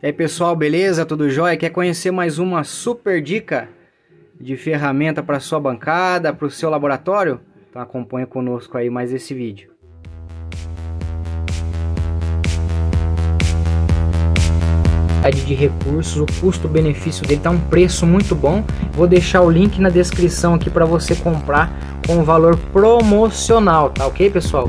E aí pessoal, beleza? Tudo jóia? Quer conhecer mais uma super dica de ferramenta para sua bancada, para o seu laboratório? Então acompanha conosco aí mais esse vídeo. de recursos, o custo-benefício dele tá um preço muito bom. Vou deixar o link na descrição aqui para você comprar com valor promocional, tá ok, pessoal?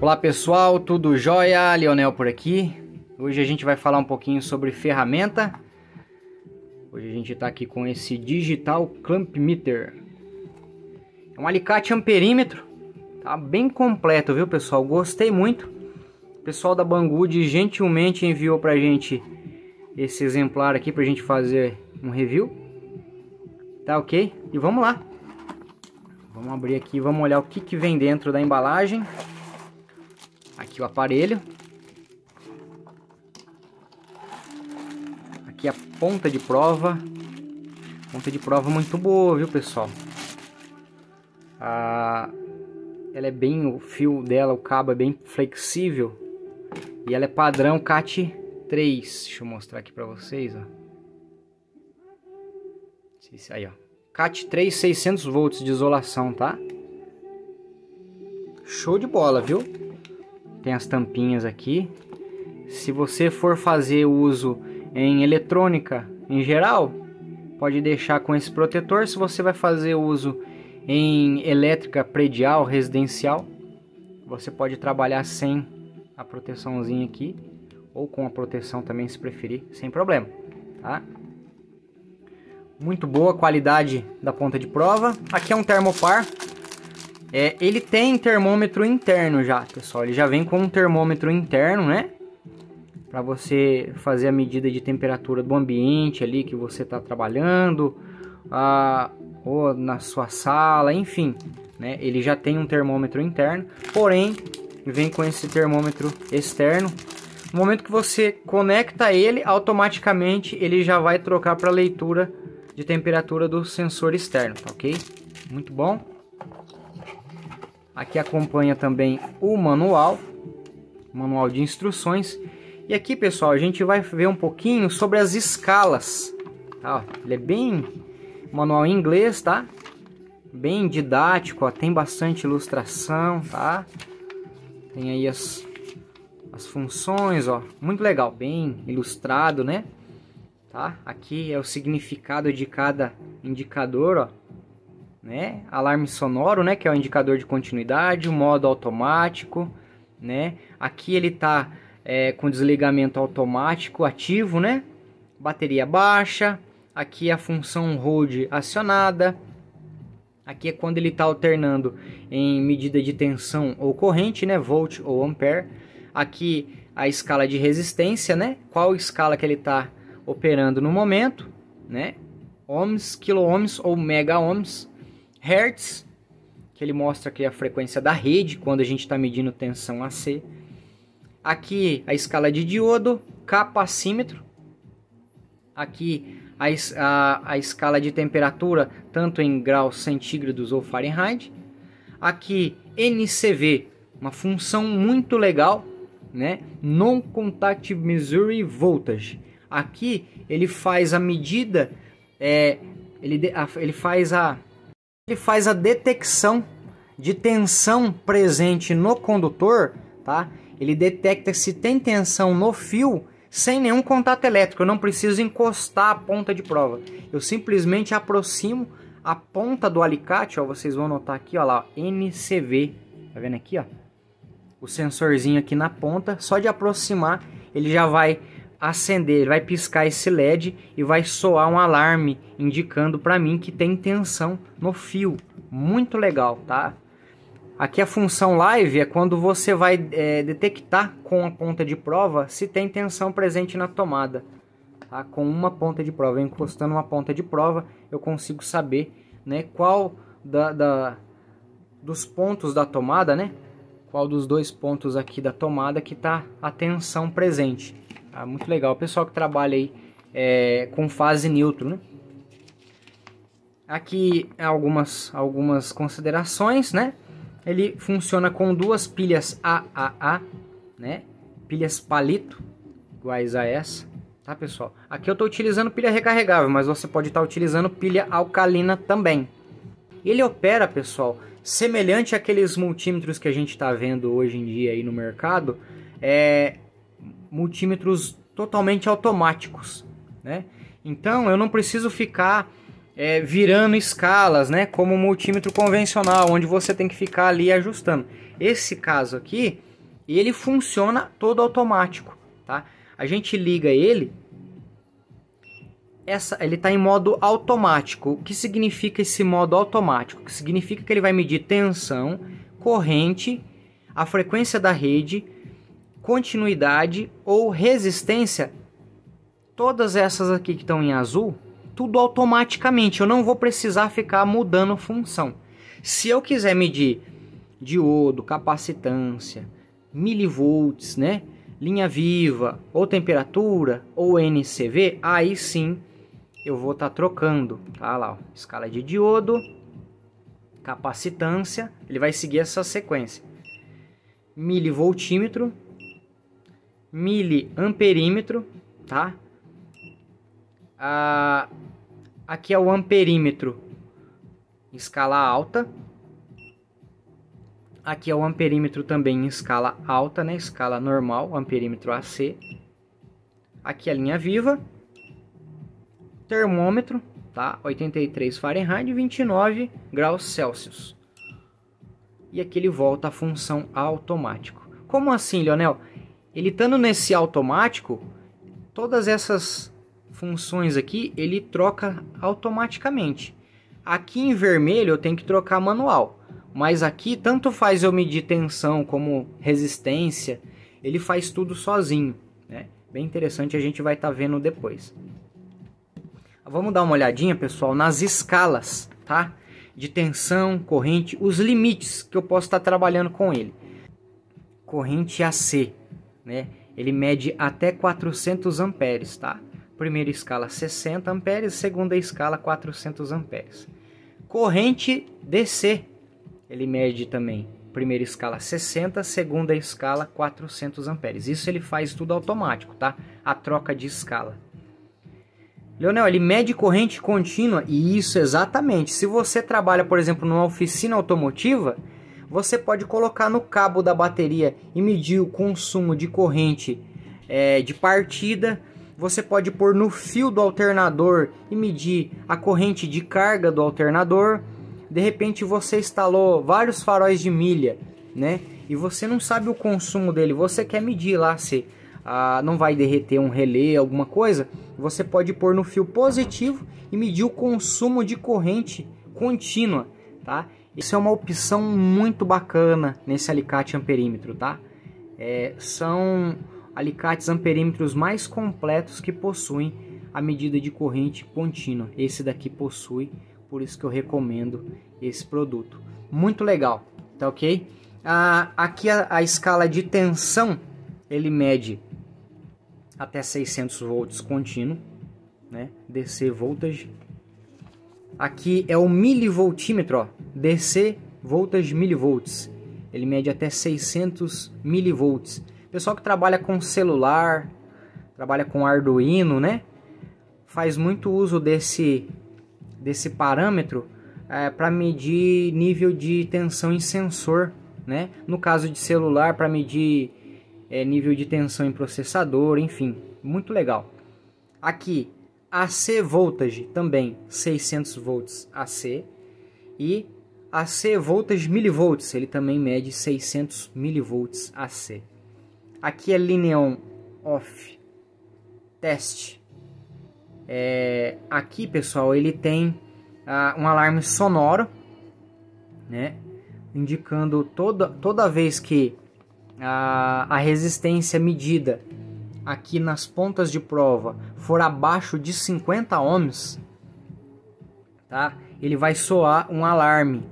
Olá pessoal, tudo jóia? Leonel por aqui. Hoje a gente vai falar um pouquinho sobre ferramenta. Hoje a gente está aqui com esse Digital Clamp Meter. É um alicate amperímetro. Tá bem completo, viu pessoal? Gostei muito. O pessoal da Banggood gentilmente enviou pra gente esse exemplar aqui pra gente fazer um review. Tá ok? E vamos lá. Vamos abrir aqui, vamos olhar o que, que vem dentro da embalagem. Aqui o aparelho. Aqui a ponta de prova. Ponta de prova muito boa, viu, pessoal? Ah, ela é bem, o fio dela, o cabo é bem flexível. E ela é padrão CAT 3. Deixa eu mostrar aqui pra vocês, ó. Aí, ó. CAT 3 600 volts de isolação, tá? Show de bola, viu? Tem as tampinhas aqui. Se você for fazer uso em eletrônica em geral, pode deixar com esse protetor. Se você vai fazer uso em elétrica predial, residencial, você pode trabalhar sem a proteçãozinha aqui ou com a proteção também se preferir, sem problema, tá? Muito boa qualidade da ponta de prova. Aqui é um termopar. É, ele tem termômetro interno já, pessoal. Ele já vem com um termômetro interno, né? Para você fazer a medida de temperatura do ambiente ali que você está trabalhando, ah, ou na sua sala, enfim, né? Ele já tem um termômetro interno, porém vem com esse termômetro externo. No momento que você conecta ele, automaticamente ele já vai trocar para leitura de temperatura do sensor externo, tá ok? Muito bom. Aqui acompanha também o manual, manual de instruções e aqui, pessoal, a gente vai ver um pouquinho sobre as escalas. Tá? Ele é bem manual em inglês, tá? Bem didático, ó. tem bastante ilustração, tá? Tem aí as, as funções, ó. Muito legal, bem ilustrado, né? Tá? Aqui é o significado de cada indicador, ó. Né? Alarme sonoro, né? Que é o indicador de continuidade, o modo automático, né? Aqui ele tá é, com desligamento automático ativo, né? Bateria baixa. Aqui a função hold acionada. Aqui é quando ele está alternando em medida de tensão ou corrente, né? Volt ou ampere. Aqui a escala de resistência, né? Qual escala que ele está operando no momento, né? Ohms, quilo-ohms ou mega-ohms. Hertz, que ele mostra aqui a frequência da rede quando a gente está medindo tensão AC Aqui a escala de diodo, capacímetro. Aqui a, a, a escala de temperatura, tanto em graus centígrados ou Fahrenheit. Aqui NCV, uma função muito legal, né? Non-Contact Missouri Voltage. Aqui ele faz a medida, é, ele, a, ele faz a ele faz a detecção de tensão presente no condutor, tá? Ele detecta se tem tensão no fio sem nenhum contato elétrico. Eu não preciso encostar a ponta de prova. Eu simplesmente aproximo a ponta do alicate, ó, vocês vão notar aqui, ó lá, NCV. Tá vendo aqui, ó? O sensorzinho aqui na ponta, só de aproximar, ele já vai acender, vai piscar esse LED e vai soar um alarme indicando para mim que tem tensão no fio. Muito legal, tá? Aqui a função live é quando você vai é, detectar com a ponta de prova se tem tensão presente na tomada. Tá? Com uma ponta de prova, encostando uma ponta de prova, eu consigo saber né, qual da, da, dos pontos da tomada, né? Qual dos dois pontos aqui da tomada que está a tensão presente. Tá? Muito legal. O pessoal que trabalha aí é, com fase neutro, né? Aqui algumas, algumas considerações, né? Ele funciona com duas pilhas AAA, né? Pilhas palito, iguais a essa, tá pessoal? Aqui eu estou utilizando pilha recarregável, mas você pode estar tá utilizando pilha alcalina também. Ele opera, pessoal, semelhante àqueles multímetros que a gente está vendo hoje em dia aí no mercado, é, multímetros totalmente automáticos, né? Então eu não preciso ficar é, virando escalas, né? Como multímetro convencional, onde você tem que ficar ali ajustando. Esse caso aqui, ele funciona todo automático, tá? A gente liga ele, essa, ele está em modo automático. O que significa esse modo automático? Que significa que ele vai medir tensão, corrente, a frequência da rede, continuidade ou resistência. Todas essas aqui que estão em azul, tudo automaticamente. Eu não vou precisar ficar mudando função. Se eu quiser medir diodo, capacitância, milivolts, né? linha viva, ou temperatura, ou NCV, aí sim eu vou estar tá trocando, tá lá, ó, escala de diodo, capacitância, ele vai seguir essa sequência. Milivoltímetro, miliamperímetro, tá? Ah, aqui é o amperímetro, escala alta, Aqui é o amperímetro também em escala alta, né? Escala normal, amperímetro AC. Aqui é a linha viva. Termômetro, tá? 83 Fahrenheit, 29 graus Celsius. E aqui ele volta à função automático. Como assim, Leonel? Ele estando nesse automático, todas essas funções aqui, ele troca automaticamente. Aqui em vermelho eu tenho que trocar manual. Mas aqui tanto faz eu medir tensão como resistência, ele faz tudo sozinho, né? Bem interessante, a gente vai estar tá vendo depois. Vamos dar uma olhadinha, pessoal, nas escalas, tá? De tensão, corrente, os limites que eu posso estar tá trabalhando com ele. Corrente AC, né? Ele mede até 400 amperes, tá? Primeira escala 60 amperes, segunda escala 400 amperes. Corrente DC, ele mede também primeira escala 60, segunda escala 400 amperes. Isso ele faz tudo automático, tá? A troca de escala. Leonel, ele mede corrente contínua e isso exatamente. Se você trabalha, por exemplo, numa oficina automotiva, você pode colocar no cabo da bateria e medir o consumo de corrente é, de partida. Você pode pôr no fio do alternador e medir a corrente de carga do alternador de repente você instalou vários faróis de milha, né? E você não sabe o consumo dele, você quer medir lá se ah, não vai derreter um relé, alguma coisa, você pode pôr no fio positivo e medir o consumo de corrente contínua, tá? Isso é uma opção muito bacana nesse alicate amperímetro, tá? É, são alicates amperímetros mais completos que possuem a medida de corrente contínua. Esse daqui possui por isso que eu recomendo esse produto. Muito legal, tá ok? Ah, aqui a, a escala de tensão, ele mede até 600 volts contínuo, né? DC voltage. Aqui é o milivoltímetro, ó, DC voltage milivolts. Ele mede até 600 milivolts. Pessoal que trabalha com celular, trabalha com Arduino, né? Faz muito uso desse desse parâmetro é, para medir nível de tensão em sensor, né? No caso de celular, para medir é, nível de tensão em processador, enfim, muito legal. Aqui, AC voltage também 600 volts AC e AC voltage milivolts, ele também mede 600 milivolts AC. Aqui é Lineon off teste é, aqui, pessoal, ele tem uh, um alarme sonoro, né? Indicando toda, toda vez que a, a resistência medida aqui nas pontas de prova for abaixo de 50 ohms, tá? Ele vai soar um alarme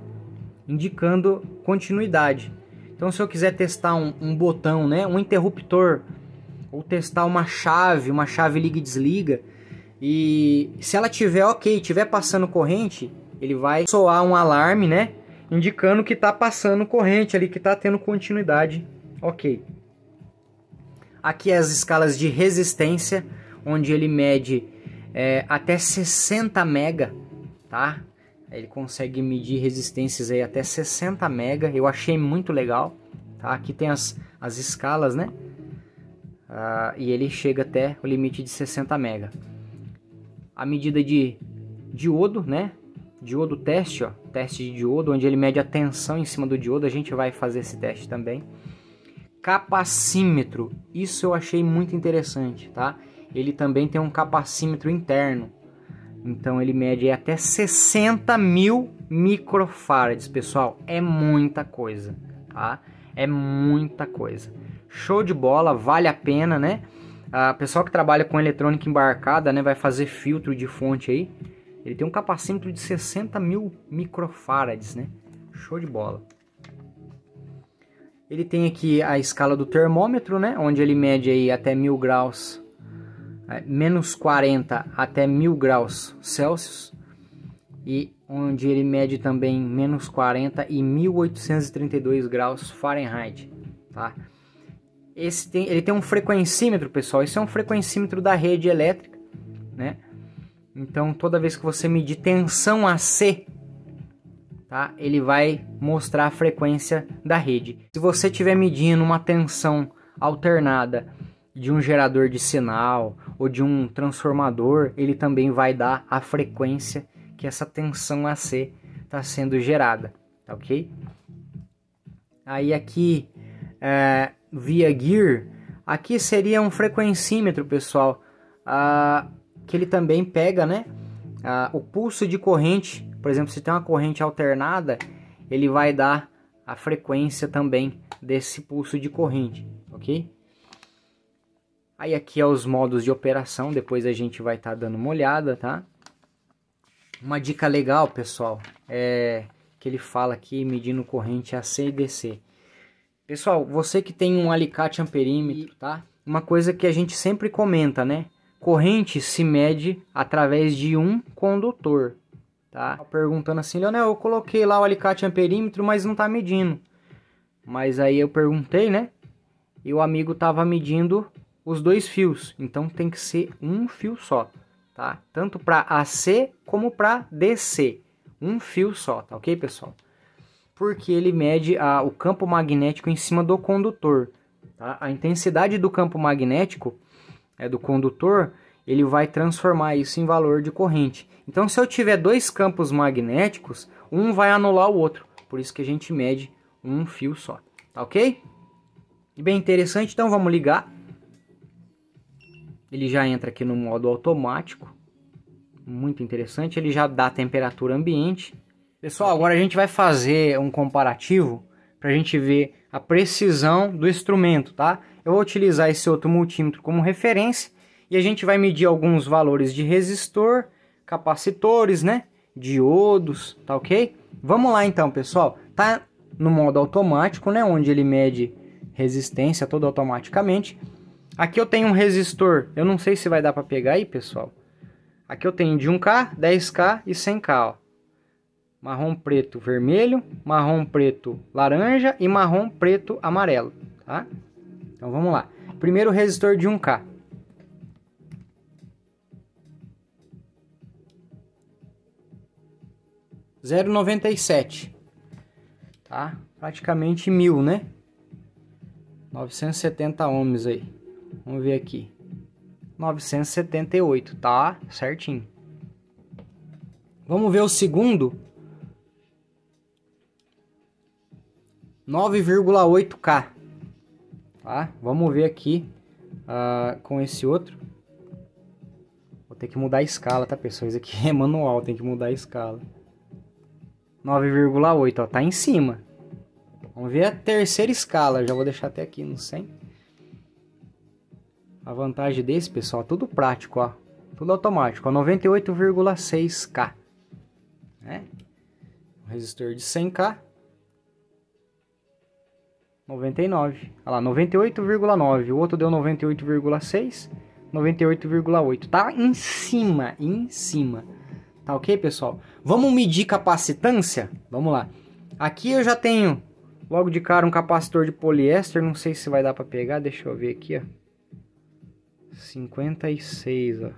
indicando continuidade. Então, se eu quiser testar um, um botão, né, um interruptor, ou testar uma chave, uma chave liga e desliga, e se ela tiver ok, tiver passando corrente, ele vai soar um alarme, né? Indicando que está passando corrente ali, que está tendo continuidade ok. Aqui as escalas de resistência, onde ele mede é, até 60 mega, tá? Ele consegue medir resistências aí até 60 mega, eu achei muito legal, tá? Aqui tem as, as escalas, né? Uh, e ele chega até o limite de 60 mega. A medida de diodo, né? Diodo teste, ó, teste de diodo, onde ele mede a tensão em cima do diodo, a gente vai fazer esse teste também. Capacímetro, isso eu achei muito interessante, tá? Ele também tem um capacímetro interno, então ele mede até 60 mil microfarads, pessoal, é muita coisa, tá? É muita coisa. Show de bola, vale a pena, né? A pessoal que trabalha com eletrônica embarcada, né, vai fazer filtro de fonte aí. Ele tem um capacímetro de 60 mil microfarads, né? Show de bola. Ele tem aqui a escala do termômetro, né? Onde ele mede aí até mil graus, menos 40 até mil graus Celsius. E onde ele mede também menos 40 e 1832 graus Fahrenheit, tá? Esse tem, ele tem um frequencímetro, pessoal. Esse é um frequencímetro da rede elétrica, né? Então, toda vez que você medir tensão AC, tá? Ele vai mostrar a frequência da rede. Se você estiver medindo uma tensão alternada de um gerador de sinal ou de um transformador, ele também vai dar a frequência que essa tensão AC está sendo gerada, tá ok? Aí aqui é, via gear, aqui seria um frequencímetro, pessoal, uh, que ele também pega, né, uh, o pulso de corrente, por exemplo, se tem uma corrente alternada, ele vai dar a frequência também desse pulso de corrente, ok? Aí aqui é os modos de operação, depois a gente vai estar tá dando uma olhada, tá? Uma dica legal, pessoal, é que ele fala aqui medindo corrente AC e DC. Pessoal, você que tem um alicate amperímetro, tá? Uma coisa que a gente sempre comenta, né? Corrente se mede através de um condutor, tá? Perguntando assim, Leonel, eu coloquei lá o alicate amperímetro, mas não tá medindo. Mas aí eu perguntei, né? E o amigo tava medindo os dois fios, então tem que ser um fio só, tá? Tanto para AC como para DC, um fio só, tá ok, pessoal? porque ele mede a, o campo magnético em cima do condutor. Tá? A intensidade do campo magnético é, do condutor, ele vai transformar isso em valor de corrente. Então, se eu tiver dois campos magnéticos, um vai anular o outro. Por isso que a gente mede um fio só. Tá ok? E bem interessante, então vamos ligar. Ele já entra aqui no modo automático. Muito interessante. Ele já dá temperatura ambiente. Pessoal, agora a gente vai fazer um comparativo para a gente ver a precisão do instrumento, tá? Eu vou utilizar esse outro multímetro como referência e a gente vai medir alguns valores de resistor, capacitores, né? Diodos, tá ok? Vamos lá então, pessoal. Tá no modo automático, né? Onde ele mede resistência todo automaticamente. Aqui eu tenho um resistor, eu não sei se vai dar para pegar aí, pessoal. Aqui eu tenho de 1K, 10K e 100K, ó marrom preto vermelho, marrom preto laranja e marrom preto amarelo, tá? Então vamos lá. Primeiro resistor de 1K. Zero noventa e sete, tá? Praticamente mil, né? 970 ohms aí. Vamos ver aqui. 978, tá? Certinho. Vamos ver o segundo 9,8K. Tá? Vamos ver aqui uh, com esse outro. Vou ter que mudar a escala, tá, pessoal? Isso aqui é manual, tem que mudar a escala. 9,8, ó, tá em cima. Vamos ver a terceira escala, já vou deixar até aqui no 100. A vantagem desse, pessoal, tudo prático, ó. Tudo automático, ó, 98,6K. Né? Um resistor de 100K. 99. Olha lá, 98,9. O outro deu 98,6. 98,8. Tá em cima, em cima. Tá ok, pessoal? Vamos medir capacitância? Vamos lá. Aqui eu já tenho logo de cara um capacitor de poliéster. Não sei se vai dar para pegar. Deixa eu ver aqui, ó. 56, ó.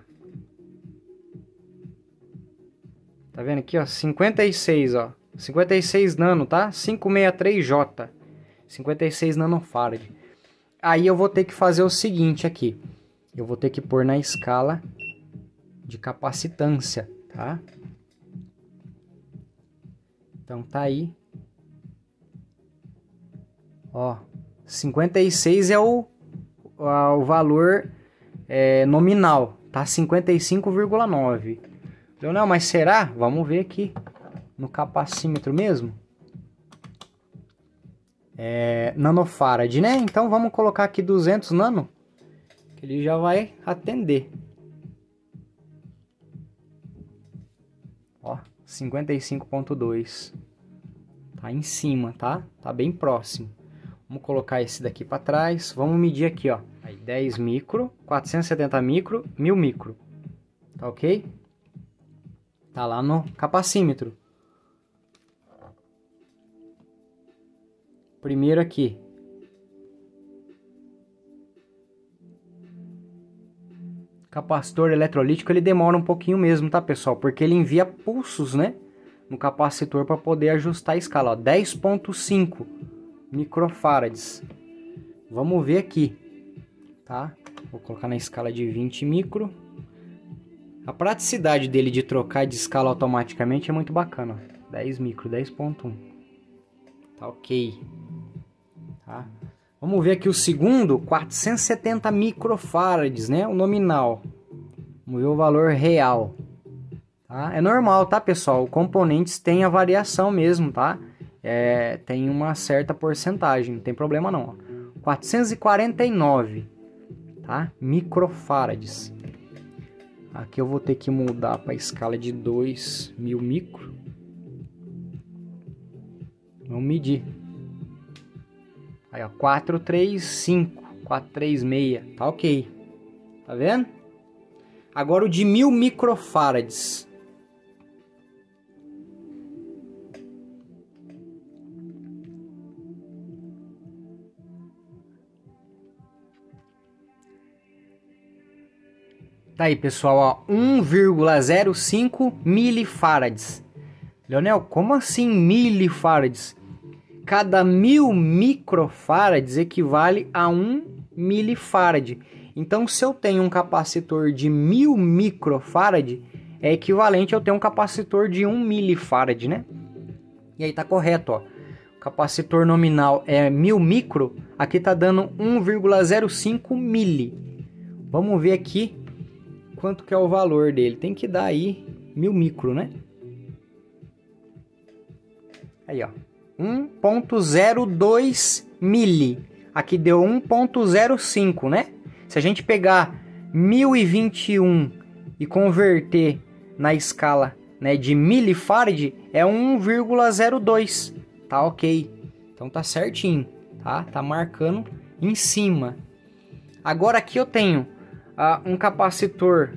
Tá vendo aqui, ó? 56, ó. 56 nano, tá? 563J. 56 nanofarad. Aí eu vou ter que fazer o seguinte aqui. Eu vou ter que pôr na escala de capacitância, tá? Então tá aí. Ó, 56 é o, o valor é, nominal, tá? 55,9. Leonel, mas será? Vamos ver aqui no capacímetro mesmo. É, nanofarad, né? Então vamos colocar aqui 200 nano, que ele já vai atender. Ó, 55.2. Tá em cima, tá? Tá bem próximo. Vamos colocar esse daqui para trás. Vamos medir aqui, ó. Aí 10 micro, 470 micro, 1000 micro. Tá ok? Tá lá no capacímetro. Primeiro aqui. Capacitor eletrolítico ele demora um pouquinho mesmo, tá pessoal? Porque ele envia pulsos, né? No capacitor para poder ajustar a escala, 10.5 microfarads. Vamos ver aqui, tá? Vou colocar na escala de 20 micro. A praticidade dele de trocar de escala automaticamente é muito bacana. 10 micro, 10.1. Tá ok. Tá? Vamos ver aqui o segundo, 470 microfarads, né? O nominal. Vamos ver o valor real. Tá? É normal, tá, pessoal? Componentes têm a variação mesmo, tá? É, tem uma certa porcentagem, não tem problema não. 449, tá? Microfarads. Aqui eu vou ter que mudar para a escala de 2 mil micro. Vamos medir. Aí, ó, 435, 436, tá ok. Tá vendo? Agora o de mil microfarads. Tá aí, pessoal, ó, 1,05 milifarads. Leonel, como assim milifarads? Cada mil microfarads equivale a 1 milifarad. Então, se eu tenho um capacitor de mil microfarad, é equivalente a eu ter um capacitor de 1 milifarad, né? E aí tá correto, ó. O capacitor nominal é 1000 micro, aqui tá dando 1,05 mili. Vamos ver aqui quanto que é o valor dele. Tem que dar aí mil micro, né? Aí, ó. 1.02 mili. Aqui deu 1.05, né? Se a gente pegar 1021 e converter na escala né, de milifarad, é 1,02. Tá ok. Então tá certinho, tá? Tá marcando em cima. Agora aqui eu tenho um capacitor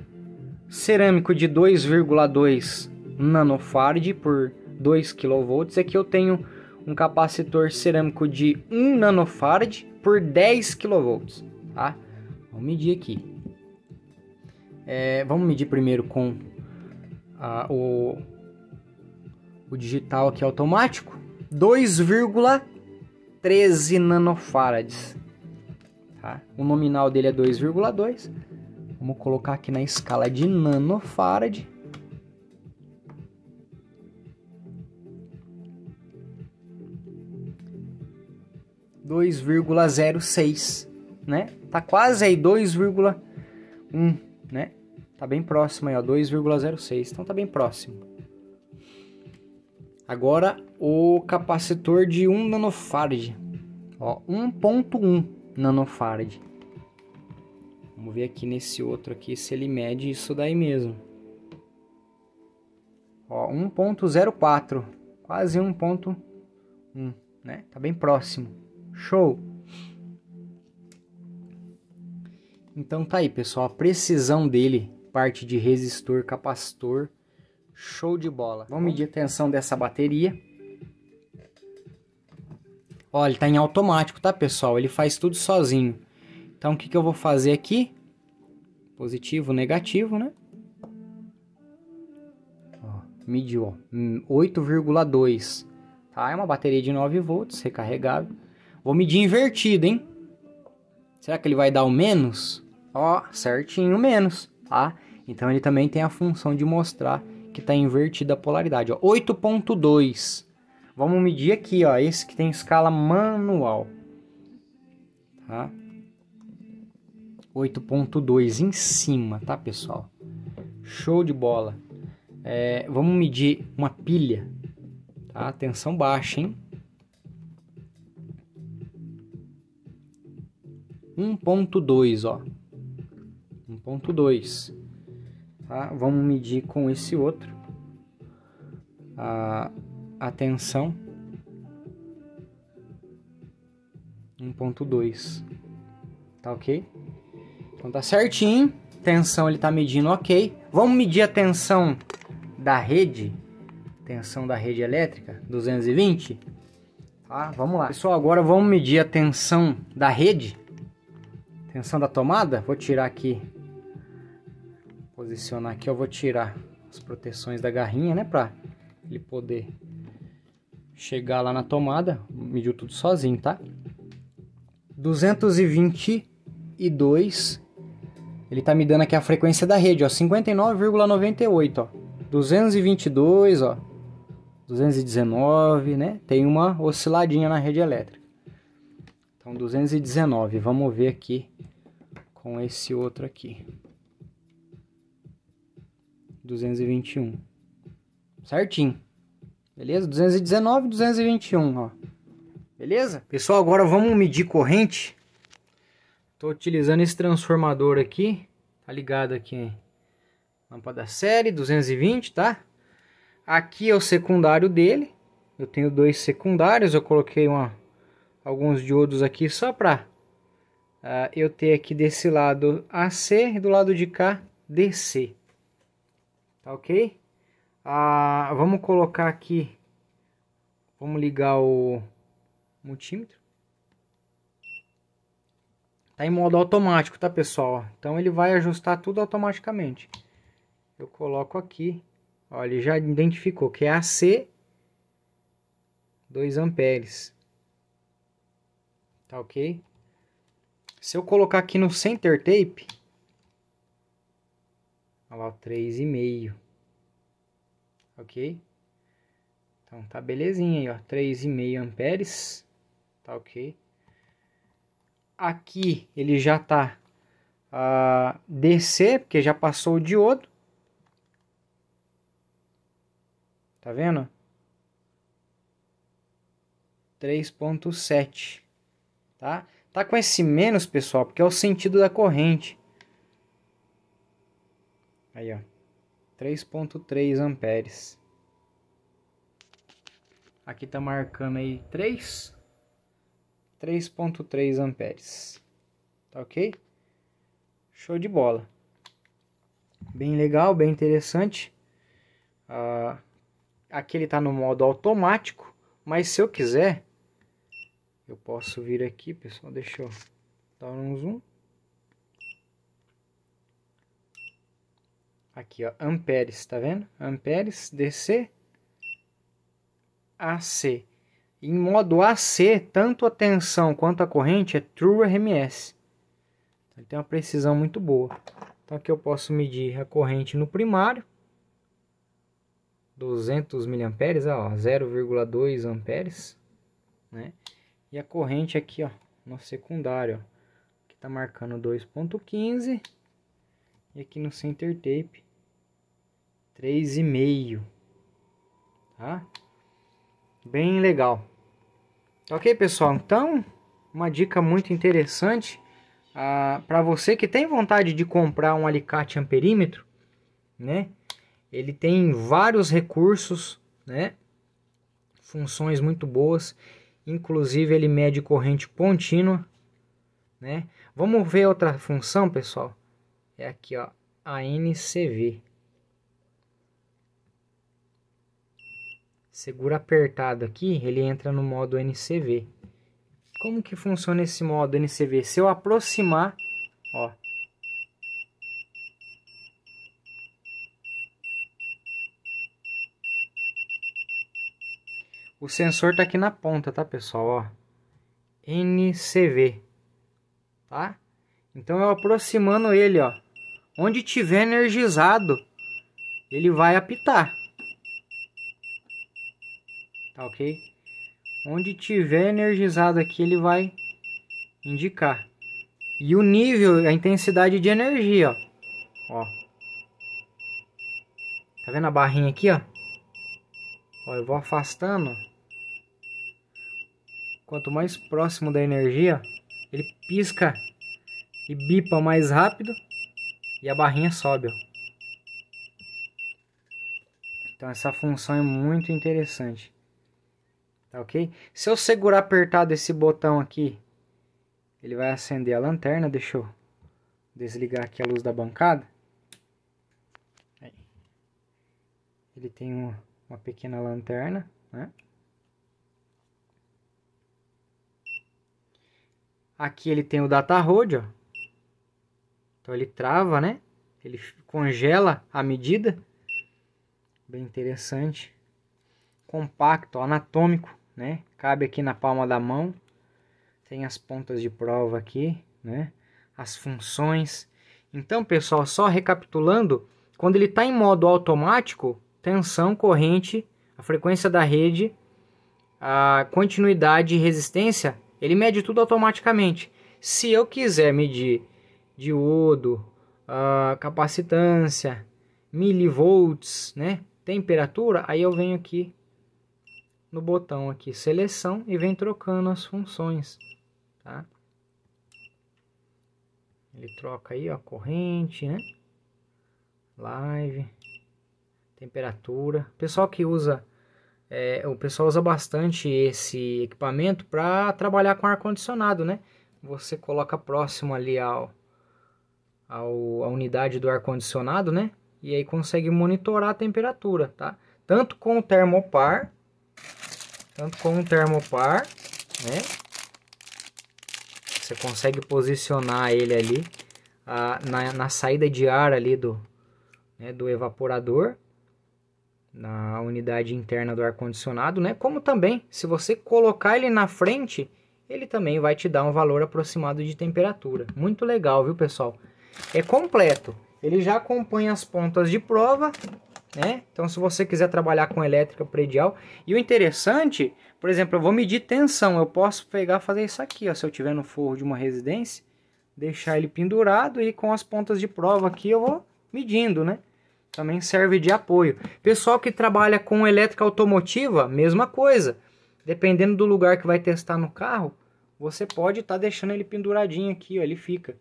cerâmico de 2,2 nanofarad por 2 kV. Aqui eu tenho um capacitor cerâmico de 1 nanofarad por 10 kV. Tá? Vamos medir aqui. É, vamos medir primeiro com o, o digital aqui automático. 2,13 nanofarads. Tá? O nominal dele é 2,2. Vamos colocar aqui na escala de nanofarad. Dois vírgula zero seis, né? Tá quase aí 2,1, né? Tá bem próximo aí, ó, 2,06. Então tá bem próximo. Agora o capacitor de 1 nanofarad, ó, 1.1 nanofarad. Vamos ver aqui nesse outro aqui se ele mede isso daí mesmo. Ó, 1.04, quase 1.1, né? Tá bem próximo. Show! Então tá aí, pessoal, a precisão dele, parte de resistor, capacitor, show de bola. Vamos medir a tensão dessa bateria. Olha, ele tá em automático, tá, pessoal? Ele faz tudo sozinho. Então, o que, que eu vou fazer aqui? positivo, negativo, né? Ó, mediu, 8,2, tá? É uma bateria de 9 volts, recarregável. Vou medir invertido, hein? Será que ele vai dar o menos? Ó, certinho menos, tá? Então ele também tem a função de mostrar que está invertida a polaridade, ó. 8.2. Vamos medir aqui, ó, esse que tem escala manual. Tá? 8.2 em cima, tá, pessoal? Show de bola. É, vamos medir uma pilha, tá? Tensão baixa, hein? 1.2, ó. 1.2. Tá? Vamos medir com esse outro. A, a tensão. 1.2. Tá ok? Então tá certinho. Tensão ele tá medindo ok. Vamos medir a tensão da rede. Tensão da rede elétrica, 220. Tá? Vamos lá. Pessoal, agora vamos medir a tensão da rede. Tensão da tomada. Vou tirar aqui. Posicionar aqui, eu vou tirar as proteções da garrinha, né? Pra ele poder chegar lá na tomada. Mediu tudo sozinho, tá? 222 ele tá me dando aqui a frequência da rede, ó, 59,98, ó. 222, ó. 219, né? Tem uma osciladinha na rede elétrica. Então 219, vamos ver aqui com esse outro aqui. 221. Certinho. Beleza? 219, 221, ó. Beleza? Pessoal, agora vamos medir corrente Estou utilizando esse transformador aqui, tá ligado aqui, lâmpada série 220, tá? Aqui é o secundário dele, eu tenho dois secundários, eu coloquei uma, alguns diodos aqui só para uh, eu ter aqui desse lado AC e do lado de cá DC, tá ok? Uh, vamos colocar aqui, vamos ligar o multímetro. Tá em modo automático, tá pessoal? Então ele vai ajustar tudo automaticamente. Eu coloco aqui, ó, ele já identificou que é AC 2 amperes. Tá ok? Se eu colocar aqui no center tape, olha lá, 3,5. Ok? Então tá belezinha aí, ó, 3,5 amperes. Tá ok? Aqui ele já está ah, DC, porque já passou o diodo. Tá vendo? 3.7, tá? Tá com esse menos, pessoal, porque é o sentido da corrente. Aí, ó. 3.3 amperes. Aqui tá marcando aí 3. 3.3 amperes. Tá ok? Show de bola. Bem legal, bem interessante. Uh, aqui ele está no modo automático, mas se eu quiser, eu posso vir aqui, pessoal, deixa eu dar um zoom. Aqui, ó, amperes, tá vendo? Amperes, DC, AC. Em modo AC, tanto a tensão quanto a corrente é True RMS. Então, tem uma precisão muito boa. Então aqui eu posso medir a corrente no primário. 200 mA, 0,2 amperes, né? E a corrente aqui, ó, no secundário, ó, que tá marcando 2.15 e aqui no center tape 3,5, tá? Bem legal. Ok, pessoal? Então, uma dica muito interessante ah, para você que tem vontade de comprar um alicate amperímetro, né? Ele tem vários recursos, né? Funções muito boas, inclusive ele mede corrente contínua, né? Vamos ver outra função, pessoal? É aqui, ó, a NCV. segura apertado aqui, ele entra no modo NCV. Como que funciona esse modo NCV? Se eu aproximar, ó. O sensor tá aqui na ponta, tá, pessoal, ó. NCV. Tá? Então eu aproximando ele, ó. Onde tiver energizado, ele vai apitar. Tá ok? Onde tiver energizado aqui, ele vai indicar. E o nível, a intensidade de energia, ó. ó. Tá vendo a barrinha aqui, ó? Ó, eu vou afastando. Quanto mais próximo da energia, ele pisca e bipa mais rápido e a barrinha sobe, ó. Então essa função é muito interessante. Tá ok? Se eu segurar apertado esse botão aqui, ele vai acender a lanterna. Deixa eu desligar aqui a luz da bancada. Ele tem uma, uma pequena lanterna, né? Aqui ele tem o data road, ó. Então ele trava, né? Ele congela a medida. Bem interessante. Compacto, anatômico, né? Cabe aqui na palma da mão. Tem as pontas de prova aqui, né? As funções. Então, pessoal, só recapitulando, quando ele está em modo automático, tensão, corrente, a frequência da rede, a continuidade e resistência, ele mede tudo automaticamente. Se eu quiser medir diodo, a capacitância, milivolts, né? Temperatura, aí eu venho aqui no botão aqui seleção e vem trocando as funções, tá? Ele troca aí, ó, corrente, né? Live, temperatura. Pessoal que usa, é, o pessoal usa bastante esse equipamento para trabalhar com ar condicionado, né? Você coloca próximo ali ao ao, a unidade do ar condicionado, né? E aí consegue monitorar a temperatura, tá? Tanto com o termopar, tanto com o termopar, né? Você consegue posicionar ele ali a, na, na saída de ar ali do, né, do evaporador, na unidade interna do ar condicionado, né? Como também, se você colocar ele na frente, ele também vai te dar um valor aproximado de temperatura. Muito legal, viu, pessoal? é completo. Ele já acompanha as pontas de prova, né? Então, se você quiser trabalhar com elétrica predial. E o interessante, por exemplo, eu vou medir tensão. Eu posso pegar fazer isso aqui, ó. Se eu tiver no forro de uma residência, deixar ele pendurado e com as pontas de prova aqui eu vou medindo, né? Também serve de apoio. Pessoal que trabalha com elétrica automotiva, mesma coisa. Dependendo do lugar que vai testar no carro, você pode estar tá deixando ele penduradinho aqui, ó, ele fica.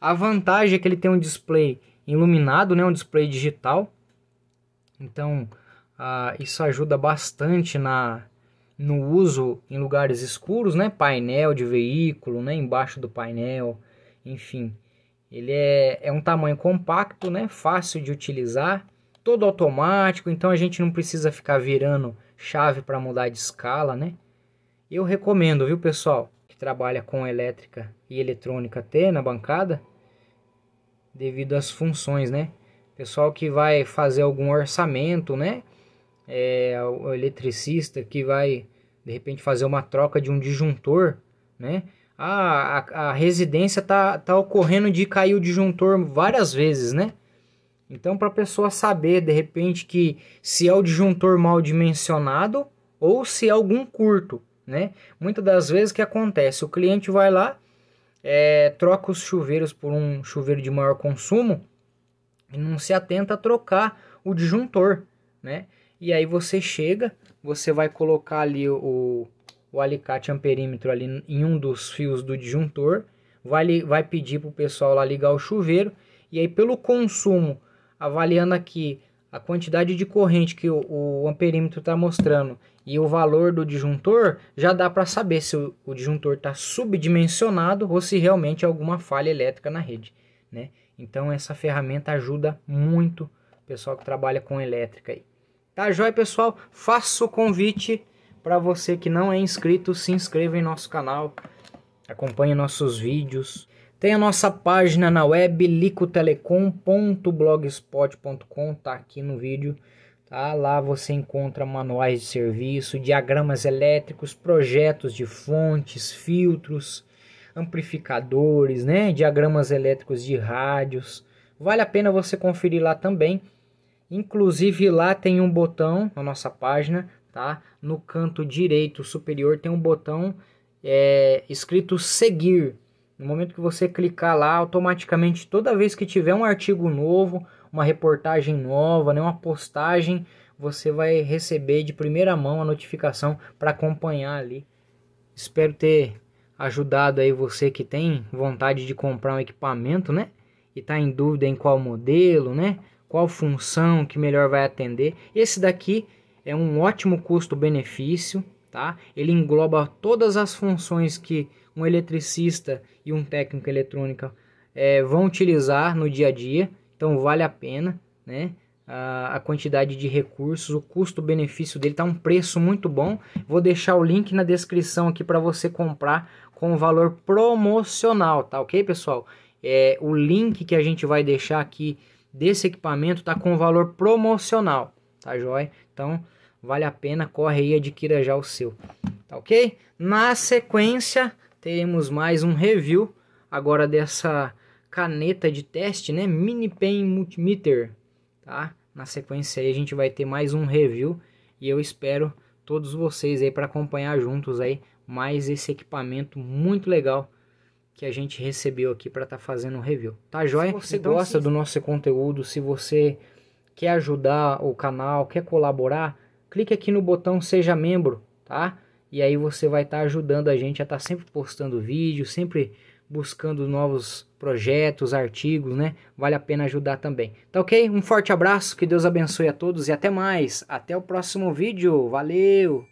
A vantagem é que ele tem um display iluminado, né, um display digital. Então, uh, isso ajuda bastante na, no uso em lugares escuros, né, painel de veículo, né, embaixo do painel, enfim. Ele é, é um tamanho compacto, né, fácil de utilizar, todo automático, então a gente não precisa ficar virando chave para mudar de escala, né. Eu recomendo, viu, pessoal, que trabalha com elétrica e eletrônica ter na bancada, devido às funções, né? Pessoal que vai fazer algum orçamento, né? É, o eletricista que vai de repente fazer uma troca de um disjuntor, né? A, a residência tá, tá ocorrendo de cair o disjuntor várias vezes, né? Então, para a pessoa saber de repente que se é o disjuntor mal dimensionado ou se é algum curto, né? Muitas das vezes que acontece, o cliente vai lá, é, troca os chuveiros por um chuveiro de maior consumo e não se atenta a trocar o disjuntor, né? E aí você chega, você vai colocar ali o, o alicate amperímetro ali em um dos fios do disjuntor, vai, vai pedir para o pessoal lá ligar o chuveiro, e aí pelo consumo, avaliando aqui a quantidade de corrente que o, o amperímetro está mostrando e o valor do disjuntor, já dá para saber se o, o disjuntor está subdimensionado ou se realmente há alguma falha elétrica na rede. Né? Então essa ferramenta ajuda muito o pessoal que trabalha com elétrica. Aí. Tá joia, pessoal? Faço o convite para você que não é inscrito, se inscreva em nosso canal, acompanhe nossos vídeos. Tem a nossa página na web licotelecom.blogspot.com, tá aqui no vídeo Tá? Lá você encontra manuais de serviço, diagramas elétricos, projetos de fontes, filtros, amplificadores, né? diagramas elétricos de rádios. Vale a pena você conferir lá também. Inclusive lá tem um botão na nossa página, tá? No canto direito superior tem um botão é, escrito seguir. No momento que você clicar lá, automaticamente toda vez que tiver um artigo novo, uma reportagem nova, né, uma postagem, você vai receber de primeira mão a notificação para acompanhar ali. Espero ter ajudado aí você que tem vontade de comprar um equipamento, né? E está em dúvida em qual modelo, né? Qual função que melhor vai atender. Esse daqui é um ótimo custo-benefício, tá? Ele engloba todas as funções que um eletricista e um técnico eletrônica é, vão utilizar no dia a dia. Então vale a pena, né? A, a quantidade de recursos, o custo-benefício dele tá um preço muito bom. Vou deixar o link na descrição aqui para você comprar com valor promocional, tá ok, pessoal? É, o link que a gente vai deixar aqui desse equipamento tá com valor promocional, tá joia? Então vale a pena, corre aí e adquira já o seu, tá ok? Na sequência teremos mais um review agora dessa caneta de teste, né? Mini Pen Multimeter, tá? Na sequência aí a gente vai ter mais um review e eu espero todos vocês aí para acompanhar juntos aí mais esse equipamento muito legal que a gente recebeu aqui para estar tá fazendo um review. Tá joia? Se você gosta do nosso conteúdo, se você quer ajudar o canal, quer colaborar, clique aqui no botão seja membro, tá? E aí você vai estar tá ajudando a gente a estar tá sempre postando vídeo, sempre buscando novos projetos, artigos, né? Vale a pena ajudar também. Tá ok? Um forte abraço, que Deus abençoe a todos e até mais. Até o próximo vídeo. Valeu!